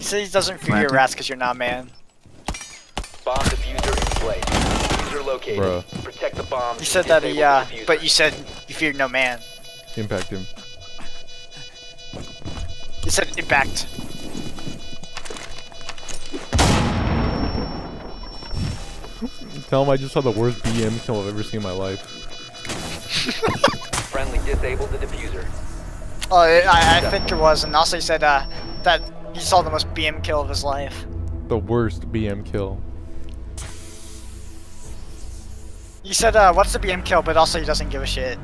He said he doesn't fear your Planted. rats because you're not a man. Bomb defuser in place. Defuser located. Bruh. Protect the bomb. He said that he, uh, Disable the defuser. but you said you feared no man. Impact him. You said impact. Tell him I just saw the worst BM kill I've ever seen in my life. Friendly disabled the defuser. Oh, I, I I think it was, and also he said uh, that he saw the most BM kill of his life. The worst BM kill. He said, uh, what's the BM kill, but also he doesn't give a shit.